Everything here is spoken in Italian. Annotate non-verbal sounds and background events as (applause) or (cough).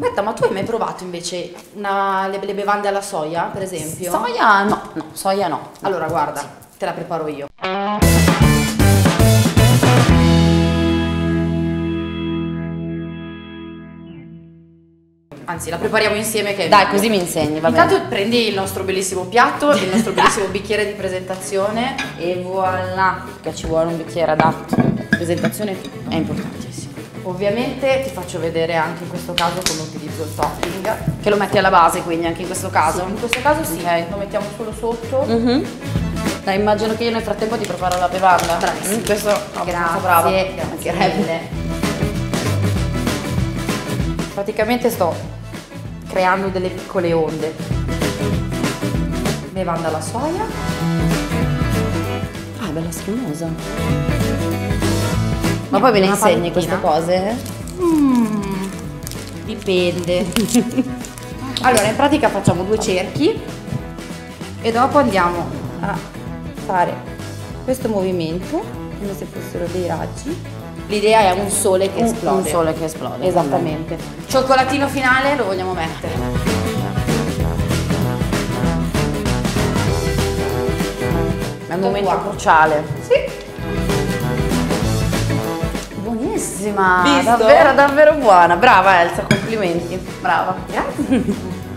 Aspetta, ma tu hai mai provato invece una- le, le bevande alla soia, per esempio? Soia no, no, soia no. Allora, guarda, te la preparo io. Anzi, la prepariamo insieme che Dai, così mi insegni, va bene. Intanto prendi il nostro bellissimo piatto, il nostro bellissimo (laughs) bicchiere di presentazione. E voilà, che ci vuole un bicchiere adatto. Presentazione È importantissimo. Ovviamente ti faccio vedere anche in questo caso come utilizzo il topping. Che lo metti alla base quindi anche in questo caso? In questo caso sì, Ok. lo mettiamo solo sotto. Mhm. Dai, immagino che io nel frattempo ti preparo la bevanda. Bravissima. Mm, questo no, Grazie, brava. grazie mille. Praticamente sto creando delle piccole onde. Bevanda alla soia. Ah, bella schiumosa. Ma poi me le insegni queste cose? Mm, dipende. (laughs) allora, in pratica facciamo due cerchi e dopo andiamo a fare questo movimento come se fossero dei raggi. L'idea è un sole che Un- esplode. un sole che esplode, Esattamente. Cioccolatino finale lo vogliamo mettere. È un momento qua. cruciale. Sì. Buonissima! Visto? Davvero, davvero buona. Brava Elsa, complimenti. Brava. Grazie. (laughs)